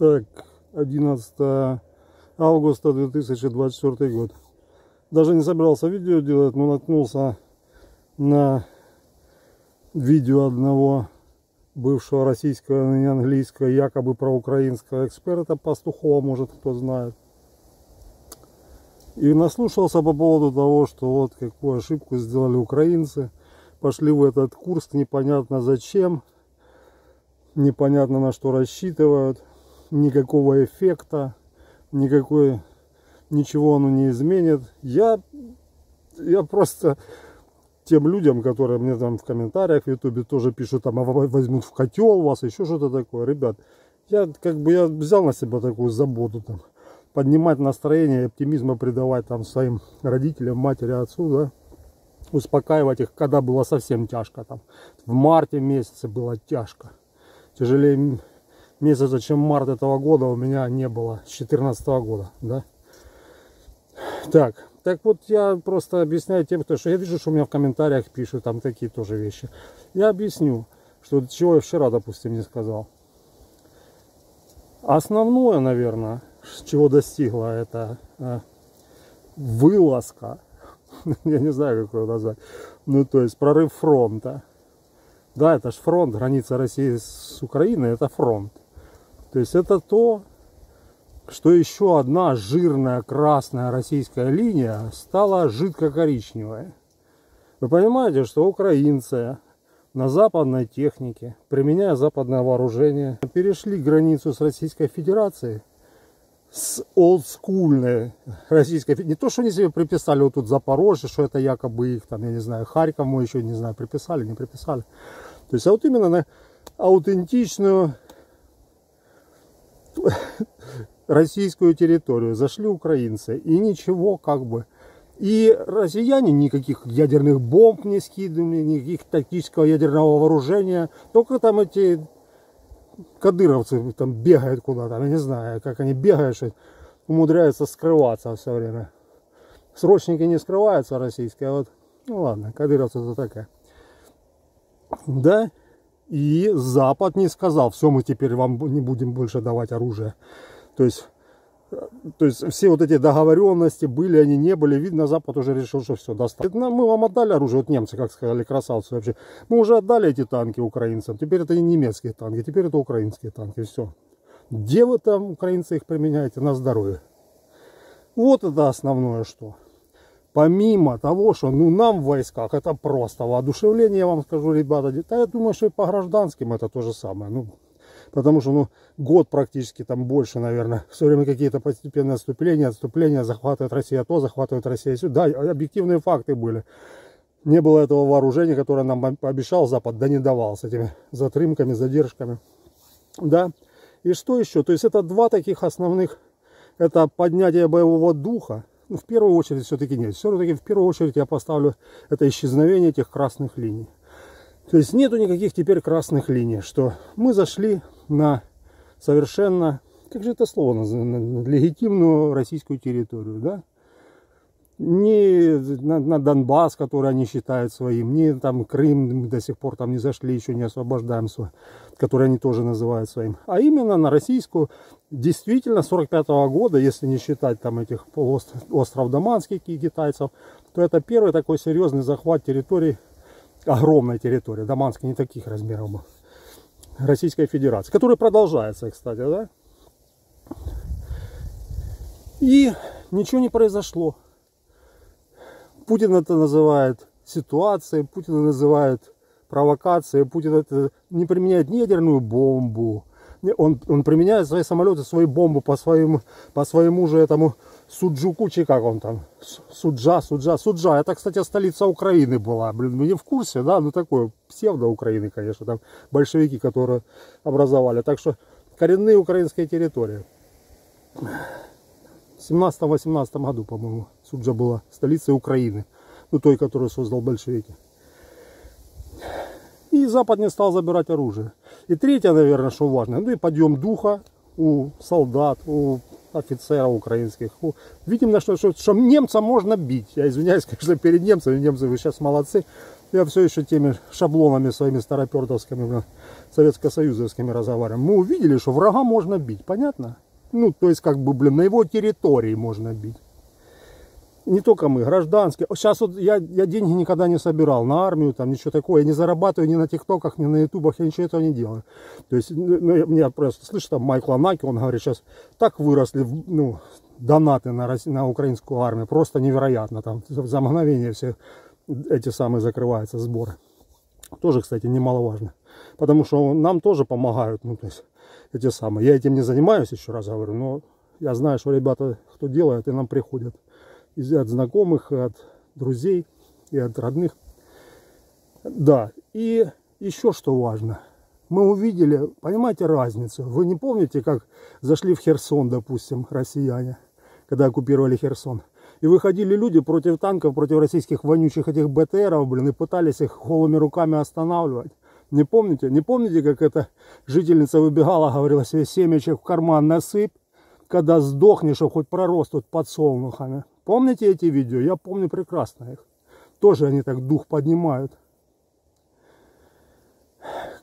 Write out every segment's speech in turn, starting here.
Так, 11 августа 2024 год. Даже не собирался видео делать, но наткнулся на видео одного бывшего российского, не английского, якобы проукраинского эксперта Пастухова, может кто знает. И наслушался по поводу того, что вот какую ошибку сделали украинцы. Пошли в этот курс непонятно зачем, непонятно на что рассчитывают, никакого эффекта, никакой, ничего оно не изменит. Я, я просто тем людям, которые мне там в комментариях в ютубе тоже пишут, там, а возьмут в котел вас, еще что-то такое. Ребят, я как бы я взял на себя такую заботу там, поднимать настроение, оптимизма придавать там своим родителям, матери, отцу, да, успокаивать их, когда было совсем тяжко там. В марте месяце было тяжко. Тяжелее месяца, чем март этого года у меня не было, с 2014 года, да. Так, так вот я просто объясняю тем, кто, что я вижу, что у меня в комментариях пишут там такие тоже вещи. Я объясню, что чего я вчера, допустим, не сказал. Основное, наверное, чего достигла это э, вылазка, я не знаю, как его назвать, ну то есть прорыв фронта. Да, это же фронт, граница России с Украиной, это фронт. То есть это то, что еще одна жирная красная российская линия стала жидко-коричневая. Вы понимаете, что украинцы на западной технике, применяя западное вооружение, перешли границу с Российской Федерацией, с олдскульной российской не то, что они себе приписали вот тут Запорожье, что это якобы их там, я не знаю, Харьков мы еще не знаю, приписали, не приписали. То есть, а вот именно на аутентичную российскую территорию зашли украинцы. И ничего как бы. И россияне никаких ядерных бомб не скидывали, никаких тактического ядерного вооружения. Только там эти кадыровцы там бегают куда-то, я не знаю, как они бегают, что умудряются скрываться все время. Срочники не скрываются российские, а вот, ну ладно, кадыровцы это такая. Да, и Запад не сказал, все, мы теперь вам не будем больше давать оружие. То есть, то есть все вот эти договоренности, были они, не были, видно, Запад уже решил, что все, достаточно. Мы вам отдали оружие, вот немцы, как сказали, красавцы вообще. Мы уже отдали эти танки украинцам, теперь это не немецкие танки, теперь это украинские танки, все. Где вы там, украинцы, их применяете? На здоровье. Вот это основное что помимо того, что ну, нам в войсках это просто воодушевление, я вам скажу, ребята, да я думаю, что и по гражданским это то же самое. Ну, потому что ну, год практически там больше, наверное, все время какие-то постепенные отступления, отступления, захватывает Россия то, захватывает Россия сюда. Да, объективные факты были. Не было этого вооружения, которое нам пообещал Запад, да не давал с этими затрымками, задержками. Да. И что еще? То есть это два таких основных, это поднятие боевого духа, ну, в первую очередь все-таки нет. Все-таки в первую очередь я поставлю это исчезновение этих красных линий. То есть нету никаких теперь красных линий, что мы зашли на совершенно, как же это слово называется, легитимную российскую территорию, да? не на, на Донбасс, который они считают своим, не там Крым, мы до сих пор там не зашли, еще не освобождаем свой, который они тоже называют своим, а именно на российскую, действительно 45 -го года, если не считать там этих остров, остров Даманский китайцев, то это первый такой серьезный захват территории, огромной территории, Даманский не таких размеров был, Российской Федерации, который продолжается, кстати, да, и ничего не произошло. Путин это называет ситуацией, Путин называет провокацией, Путин это не применяет ни ядерную бомбу, он, он применяет свои самолеты, свои бомбы по своему, по своему же этому Суджуку, чи как он там, Суджа, Суджа, Суджа. Это, кстати, столица Украины была. Блин, мы не в курсе, да, ну такое псевдо Украины, конечно, там большевики, которые образовали. Так что коренные украинские территории. В 17-18 году, по-моему, Суджа была столицей Украины. Ну, той, которую создал большевики. И Запад не стал забирать оружие. И третье, наверное, что важно, ну и подъем духа у солдат, у офицеров украинских. Видим, на что, что, что немца можно бить. Я извиняюсь, конечно, перед немцами. Немцы, вы сейчас молодцы. Я все еще теми шаблонами своими старопертовскими, советско-союзовскими разговариваем. Мы увидели, что врага можно бить, понятно? Ну, то есть, как бы, блин, на его территории можно бить. Не только мы, гражданские. Сейчас вот я, я деньги никогда не собирал на армию, там ничего такого. Я не зарабатываю ни на тиктоках, ни на ютубах, я ничего этого не делаю. То есть, ну, ну меня просто слышишь, там Майкл Анаки, он говорит, сейчас так выросли, ну, донаты на, на украинскую армию, просто невероятно. Там за мгновение все эти самые закрываются сборы. Тоже, кстати, немаловажно. Потому что нам тоже помогают, ну, то есть, эти самые. Я этим не занимаюсь, еще раз говорю, но я знаю, что ребята, кто делает, и нам приходят от знакомых, от друзей и от родных. Да, и еще что важно. Мы увидели, понимаете, разницу. Вы не помните, как зашли в Херсон, допустим, россияне, когда оккупировали Херсон? И выходили люди против танков, против российских вонючих этих БТРов, блин, и пытались их голыми руками останавливать. Не помните? Не помните, как эта жительница выбегала, говорила себе, семечек в карман насыпь, когда сдохнешь, а хоть пророс тут подсолнухами. Помните эти видео? Я помню прекрасно их. Тоже они так дух поднимают.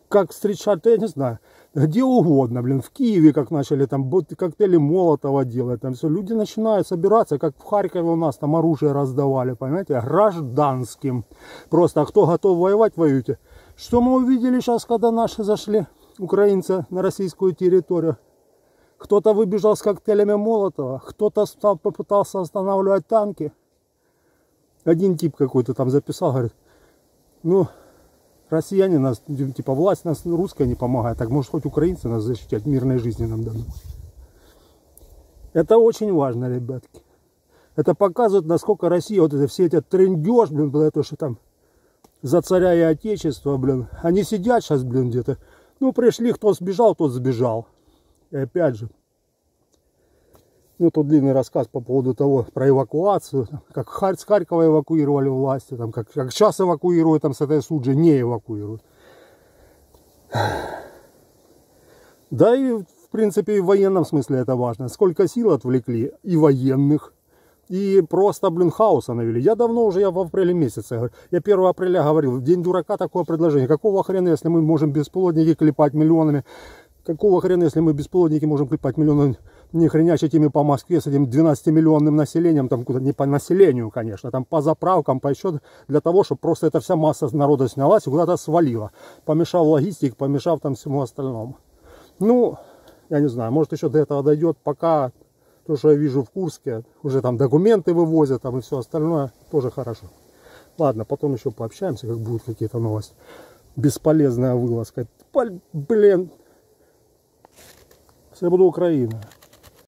Как встречать, я не знаю где угодно, блин, в Киеве, как начали там коктейли Молотова делать, там все, люди начинают собираться, как в Харькове у нас там оружие раздавали, понимаете, гражданским. Просто, а кто готов воевать, воюйте. Что мы увидели сейчас, когда наши зашли, украинцы, на российскую территорию? Кто-то выбежал с коктейлями Молотова, кто-то попытался останавливать танки. Один тип какой-то там записал, говорит, ну, россияне нас, типа власть нас русская не помогает, так может хоть украинцы нас защитят, мирной жизни нам дадут. Это очень важно, ребятки. Это показывает, насколько Россия, вот это все эти трендеж, блин, это что там за царя и отечество, блин. Они сидят сейчас, блин, где-то. Ну, пришли, кто сбежал, тот сбежал. И опять же, ну, тут длинный рассказ по поводу того, про эвакуацию, как с Харькова эвакуировали власти, там, как, как сейчас эвакуируют, там, с этой суджи не эвакуируют. Да и, в принципе, и в военном смысле это важно. Сколько сил отвлекли и военных, и просто, блин, хаоса навели. Я давно уже, я в апреле месяце, я 1 апреля говорил, в день дурака такое предложение. Какого хрена, если мы можем бесплодники клепать миллионами, какого хрена, если мы бесплодники можем клепать миллионами не хренячить ими по Москве с этим 12-миллионным населением, там куда не по населению, конечно, там по заправкам, по еще для того, чтобы просто эта вся масса народа снялась и куда-то свалила, помешав логистик, помешав там всему остальному. Ну, я не знаю, может еще до этого дойдет, пока то, что я вижу в Курске, уже там документы вывозят, там и все остальное, тоже хорошо. Ладно, потом еще пообщаемся, как будут какие-то новости. Бесполезная вылазка. Блин, все буду Украина.